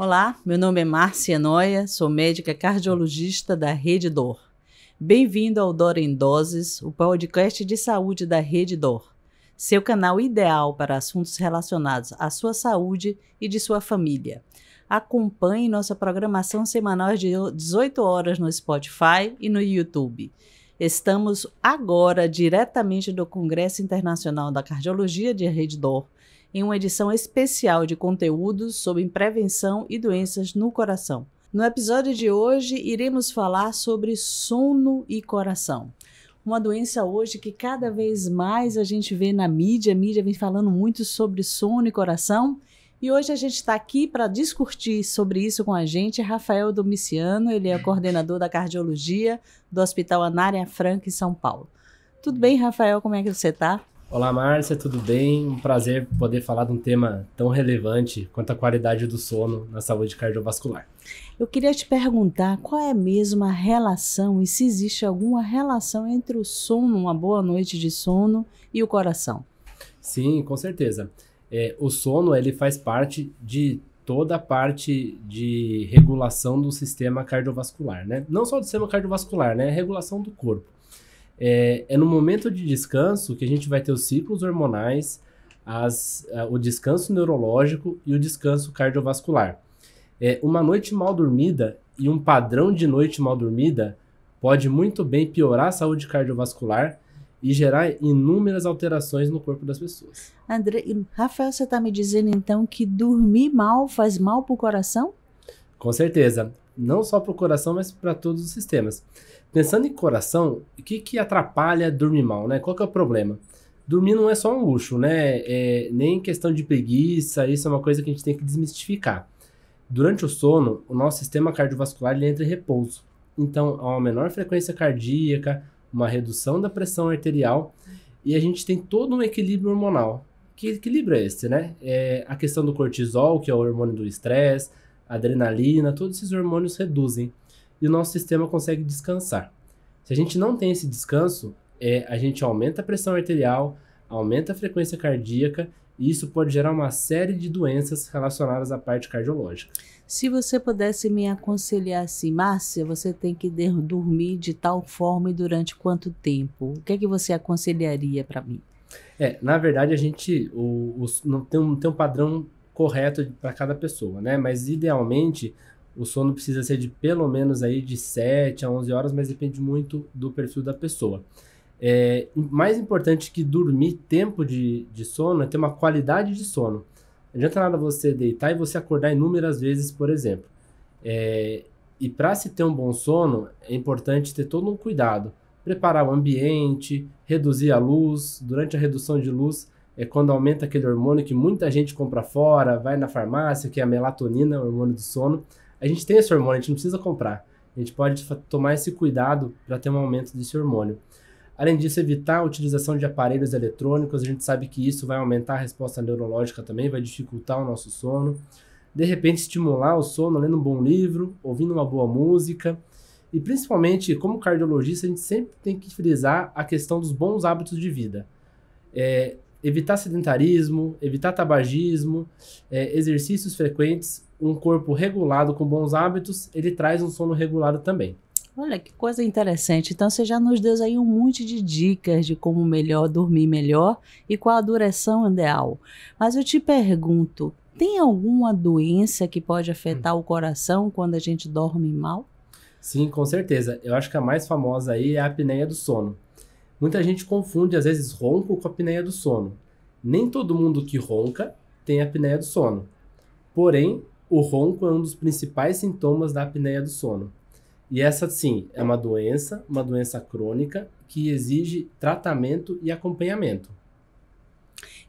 Olá, meu nome é Márcia Noia, sou médica cardiologista da Rede Dor. Bem-vindo ao Dor em Doses, o podcast de saúde da Rede Dor, seu canal ideal para assuntos relacionados à sua saúde e de sua família. Acompanhe nossa programação semanal de 18 horas no Spotify e no YouTube. Estamos agora diretamente do Congresso Internacional da Cardiologia de Rede Dor em uma edição especial de conteúdos sobre prevenção e doenças no coração. No episódio de hoje, iremos falar sobre sono e coração. Uma doença hoje que cada vez mais a gente vê na mídia, a mídia vem falando muito sobre sono e coração. E hoje a gente está aqui para discutir sobre isso com a gente. Rafael Domiciano, ele é coordenador da cardiologia do Hospital Anária Franca em São Paulo. Tudo bem, Rafael? Como é que você está? Olá, Márcia, tudo bem? Um prazer poder falar de um tema tão relevante quanto a qualidade do sono na saúde cardiovascular. Eu queria te perguntar qual é mesmo a relação e se existe alguma relação entre o sono, uma boa noite de sono, e o coração. Sim, com certeza. É, o sono ele faz parte de toda a parte de regulação do sistema cardiovascular, né? Não só do sistema cardiovascular, né? regulação do corpo. É, é no momento de descanso que a gente vai ter os ciclos hormonais, as, o descanso neurológico e o descanso cardiovascular. É, uma noite mal dormida e um padrão de noite mal dormida pode muito bem piorar a saúde cardiovascular e gerar inúmeras alterações no corpo das pessoas. André, Rafael, você está me dizendo então que dormir mal faz mal para o coração? Com certeza. Não só para o coração, mas para todos os sistemas. Pensando em coração, o que, que atrapalha dormir mal, né? Qual que é o problema? Dormir não é só um luxo, né? É, nem questão de preguiça, isso é uma coisa que a gente tem que desmistificar. Durante o sono, o nosso sistema cardiovascular ele entra em repouso. Então, há uma menor frequência cardíaca, uma redução da pressão arterial e a gente tem todo um equilíbrio hormonal. Que equilíbrio é esse, né? É a questão do cortisol, que é o hormônio do estresse, adrenalina, todos esses hormônios reduzem e o nosso sistema consegue descansar. Se a gente não tem esse descanso, é, a gente aumenta a pressão arterial, aumenta a frequência cardíaca e isso pode gerar uma série de doenças relacionadas à parte cardiológica. Se você pudesse me aconselhar assim, Márcia, você tem que dormir de tal forma e durante quanto tempo? O que é que você aconselharia para mim? É, na verdade, a gente o, o, não tem um, tem um padrão correto para cada pessoa, né? Mas idealmente o sono precisa ser de pelo menos aí de 7 a 11 horas, mas depende muito do perfil da pessoa. É, mais importante que dormir tempo de, de sono é ter uma qualidade de sono. Não adianta nada você deitar e você acordar inúmeras vezes, por exemplo. É, e para se ter um bom sono, é importante ter todo um cuidado. Preparar o ambiente, reduzir a luz. Durante a redução de luz, é quando aumenta aquele hormônio que muita gente compra fora, vai na farmácia, que é a melatonina, o hormônio do sono. A gente tem esse hormônio, a gente não precisa comprar. A gente pode tomar esse cuidado para ter um aumento desse hormônio. Além disso, evitar a utilização de aparelhos eletrônicos, a gente sabe que isso vai aumentar a resposta neurológica também, vai dificultar o nosso sono. De repente, estimular o sono lendo um bom livro, ouvindo uma boa música. E principalmente, como cardiologista, a gente sempre tem que frisar a questão dos bons hábitos de vida. É, evitar sedentarismo, evitar tabagismo, é, exercícios frequentes, um corpo regulado com bons hábitos, ele traz um sono regulado também. Olha que coisa interessante. Então você já nos deu aí um monte de dicas de como melhor dormir melhor e qual a duração ideal. Mas eu te pergunto, tem alguma doença que pode afetar hum. o coração quando a gente dorme mal? Sim, com certeza. Eu acho que a mais famosa aí é a apneia do sono. Muita gente confunde, às vezes, ronco com a apneia do sono. Nem todo mundo que ronca tem apneia do sono. Porém, o ronco é um dos principais sintomas da apneia do sono. E essa, sim, é uma doença, uma doença crônica que exige tratamento e acompanhamento.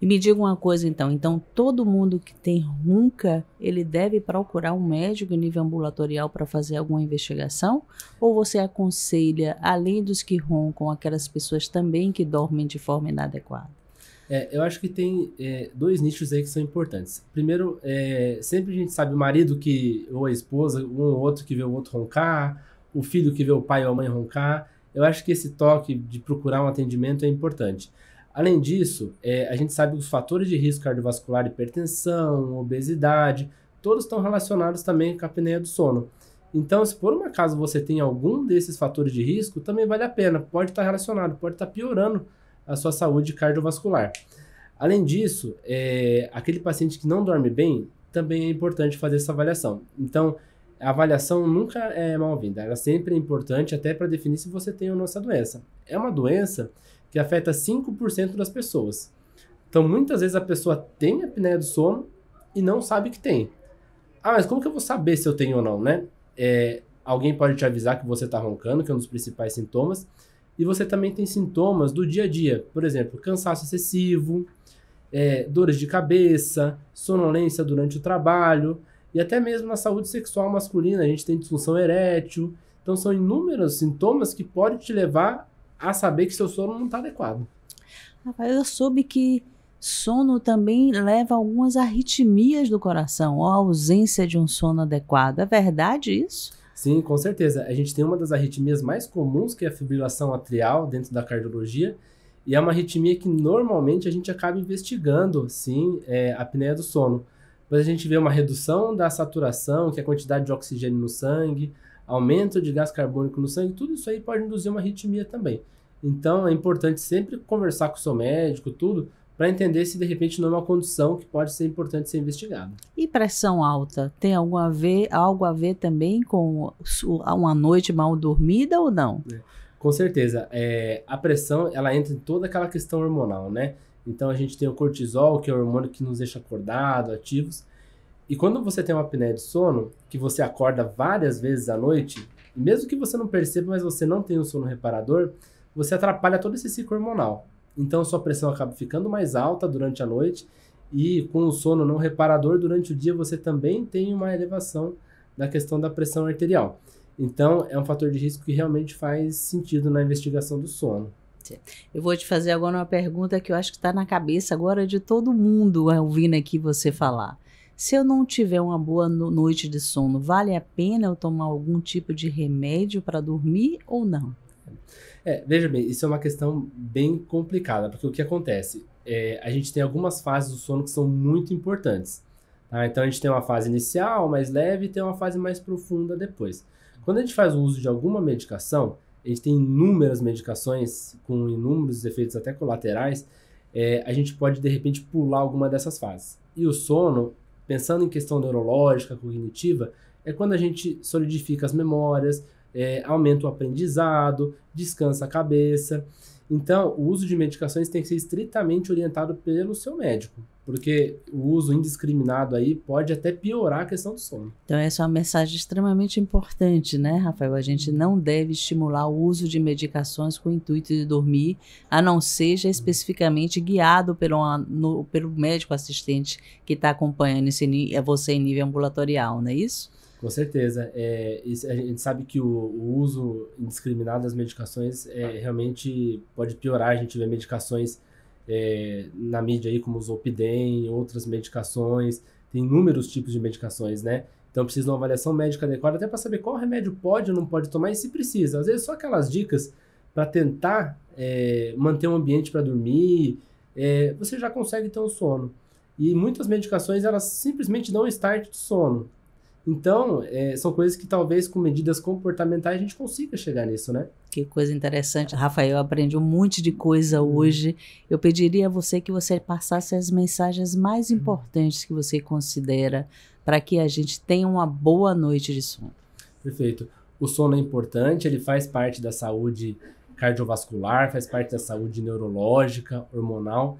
E me diga uma coisa então, então todo mundo que tem ronca, ele deve procurar um médico em nível ambulatorial para fazer alguma investigação? Ou você aconselha, além dos que roncam, aquelas pessoas também que dormem de forma inadequada? É, eu acho que tem é, dois nichos aí que são importantes. Primeiro, é, sempre a gente sabe o marido que, ou a esposa, um ou outro que vê o outro roncar, o filho que vê o pai ou a mãe roncar. Eu acho que esse toque de procurar um atendimento é importante. Além disso, é, a gente sabe os fatores de risco cardiovascular, hipertensão, obesidade, todos estão relacionados também com a apneia do sono. Então, se por um acaso você tem algum desses fatores de risco, também vale a pena. Pode estar relacionado, pode estar piorando a sua saúde cardiovascular. Além disso, é, aquele paciente que não dorme bem, também é importante fazer essa avaliação. Então, a avaliação nunca é mal-vinda, ela sempre é importante até para definir se você tem ou não essa doença. É uma doença que afeta 5% das pessoas. Então, muitas vezes a pessoa tem apneia do sono e não sabe que tem. Ah, mas como que eu vou saber se eu tenho ou não, né? É, alguém pode te avisar que você está roncando, que é um dos principais sintomas. E você também tem sintomas do dia a dia, por exemplo, cansaço excessivo, é, dores de cabeça, sonolência durante o trabalho e até mesmo na saúde sexual masculina a gente tem disfunção erétil. Então são inúmeros sintomas que podem te levar a saber que seu sono não está adequado. Rafael, eu soube que sono também leva algumas arritmias do coração, ou a ausência de um sono adequado. É verdade isso? Sim, com certeza. A gente tem uma das arritmias mais comuns, que é a fibrilação atrial dentro da cardiologia, e é uma arritmia que normalmente a gente acaba investigando, sim, é, a apneia do sono. Mas a gente vê uma redução da saturação, que é a quantidade de oxigênio no sangue, aumento de gás carbônico no sangue, tudo isso aí pode induzir uma arritmia também. Então é importante sempre conversar com o seu médico, tudo, para entender se de repente não é uma condição que pode ser importante ser investigada. E pressão alta tem algo a ver, algo a ver também com uma noite mal dormida ou não? É, com certeza. É, a pressão ela entra em toda aquela questão hormonal, né? Então a gente tem o cortisol, que é o hormônio que nos deixa acordado, ativos. E quando você tem uma apneia de sono, que você acorda várias vezes à noite, mesmo que você não perceba, mas você não tem um sono reparador, você atrapalha todo esse ciclo hormonal. Então sua pressão acaba ficando mais alta durante a noite e com o sono não reparador durante o dia você também tem uma elevação da questão da pressão arterial. Então é um fator de risco que realmente faz sentido na investigação do sono. Eu vou te fazer agora uma pergunta que eu acho que está na cabeça agora de todo mundo ouvindo aqui você falar. Se eu não tiver uma boa noite de sono, vale a pena eu tomar algum tipo de remédio para dormir ou não? É, veja bem, isso é uma questão bem complicada, porque o que acontece? É, a gente tem algumas fases do sono que são muito importantes. Tá? Então a gente tem uma fase inicial, mais leve, e tem uma fase mais profunda depois. Quando a gente faz o uso de alguma medicação, a gente tem inúmeras medicações com inúmeros efeitos até colaterais, é, a gente pode de repente pular alguma dessas fases. E o sono, pensando em questão neurológica, cognitiva, é quando a gente solidifica as memórias, é, aumenta o aprendizado, descansa a cabeça. Então, o uso de medicações tem que ser estritamente orientado pelo seu médico, porque o uso indiscriminado aí pode até piorar a questão do sono. Então, essa é uma mensagem extremamente importante, né, Rafael? A gente não deve estimular o uso de medicações com o intuito de dormir, a não seja especificamente guiado pelo, no, pelo médico assistente que está acompanhando esse, você em nível ambulatorial, não é isso? Com certeza. É, a gente sabe que o, o, uso indiscriminado das medicações é, realmente pode piorar. A gente vê medicações é, na mídia aí, como Zolpidem, outras medicações. Tem inúmeros tipos de medicações, né? Então precisa de uma avaliação médica adequada até para saber qual remédio pode ou não pode tomar e se precisa. Às vezes só aquelas dicas para tentar é, manter um ambiente para dormir, é, você já consegue ter um sono. E muitas medicações elas simplesmente dão start de sono. Então, é, são coisas que talvez com medidas comportamentais a gente consiga chegar nisso, né? Que coisa interessante. Rafael, eu aprendi um monte de coisa uhum. hoje. Eu pediria a você que você passasse as mensagens mais uhum. importantes que você considera para que a gente tenha uma boa noite de sono. Perfeito. O sono é importante, ele faz parte da saúde cardiovascular, faz parte da saúde neurológica, hormonal.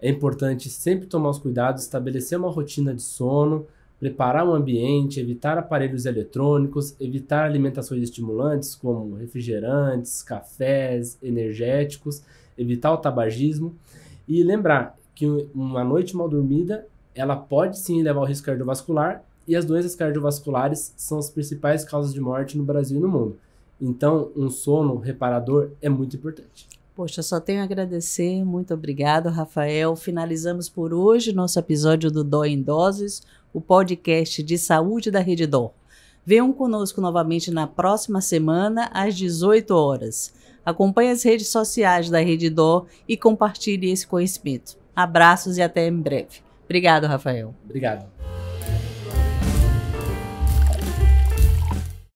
É importante sempre tomar os cuidados, estabelecer uma rotina de sono, preparar o ambiente, evitar aparelhos eletrônicos, evitar alimentações estimulantes como refrigerantes, cafés, energéticos, evitar o tabagismo e lembrar que uma noite mal dormida ela pode sim levar ao risco cardiovascular e as doenças cardiovasculares são as principais causas de morte no Brasil e no mundo. Então, um sono reparador é muito importante. Poxa, só tenho a agradecer. Muito obrigado, Rafael. Finalizamos por hoje nosso episódio do Dó em Doses o podcast de saúde da Rede Dó. Venham conosco novamente na próxima semana, às 18 horas. Acompanhe as redes sociais da Rede Dó e compartilhe esse conhecimento. Abraços e até em breve. Obrigado, Rafael. Obrigado.